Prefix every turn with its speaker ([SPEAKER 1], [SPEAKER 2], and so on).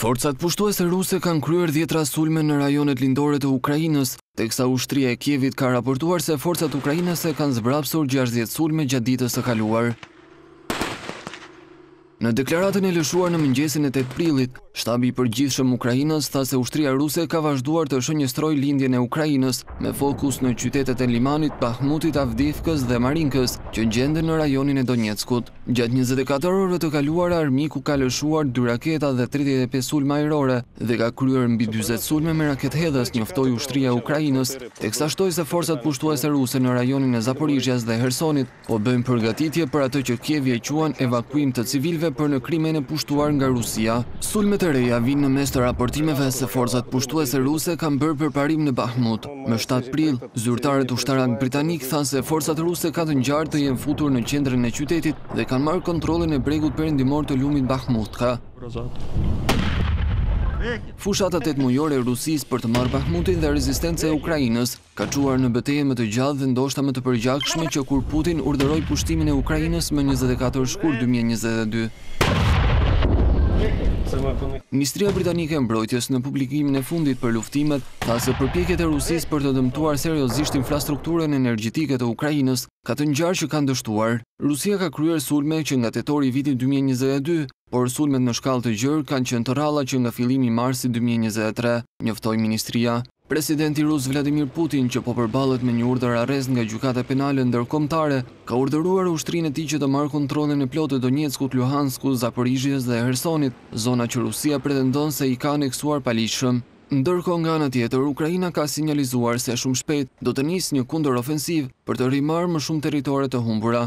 [SPEAKER 1] Forcat pushtuese ruse kanë kryer dhjetra sulme në rajonet lindore të Ukrainës, teksa ushtria e Kievit ka raportuar se forcat ukrainase kanë zbrapsur 60 sulme gjatë ditës së kaluar. Në deklaratën e lëshuar në mëngjesin e tetë prillit, Shtabi i Përgjithshëm ukrainas tha se ushtria ruse ka vazhduar të shënjestrojë lindjen e Ukrainës, me fokus në qytetet e Limanit, Bakhmutit, Avdiivkës dhe Marinkës, që gjenden në rajonin e Donjeckut. Gjatë njëzet e katër orëve të kaluara, armiku ka lëshuar dy raketa dhe tridhjetë e pesë sulme ajrore dhe ka kryer mbi dyzet sulme me rakethedhës, njoftoi ushtria e Ukrainës, teksa shtoi se forcat pushtuese ruse në rajonin e Zaporizhjas dhe Hersonit, Po bëjnë përgatitje për atë që Kievi e quan evakuim të civilëve për në Krimenë e pushtuar nga Rusia. Sulmet e reja vijnë në mes të raportimeve se forcat pushtuese ruse kanë bërë përparim në Bakhmut. Më shtatë prill, zyrtarët ushtarakë britanikë thanë se forcat ruse kanë të ngjarë të jenë futur në qendrën e qytetit dhe kanë marrë kontrollin e bregut perëndimor të lumit Bakhmutka. Fushata tetëmujore e Rusisë për të marrë Bakhmutin dhe rezistenca e Ukrainës, Ka çuar në betejën më të gjatë dhe ndoshta më të përgjakshme që kur Putin urdhëroi pushtimin e Ukrainës më njëzet e katër shkurt dy mijë e njëzet e dy. Ministria britanike e Mbrojtjes në publikimin e fundit për luftimet tha se përpjekjet e Rusisë për të dëmtuar seriozisht infrastrukturën energjetike të Ukrainës ka të ngjarë që kanë dështuar. Rusia ka kryer sulme që nga tetori i vitit dy mijë e njëzet e dy, por sulmet në shkallë të gjerë kanë qenë të rralla që nga fillimi i marsit dy mijë e njëzet e tre, njoftoi ministria. Presidenti rus Vladimir Putin, që po përballet me një urdhër arrest nga Gjykata Penale Ndërkombëtare, ka urdhëruar ushtrinë e tij që të marrë kontrollin e plotë të Donjeckut, Luhanskut, Zaporizhjes dhe Hersonit, zona që Rusia pretendon se i ka aneksuar paligjshëm. Ndërkohë nga ana tjetër, Ukraina ka sinjalizuar se shumë shpejt do të nisë një kundërofensivë për të rimarrë më shumë territore të humbura.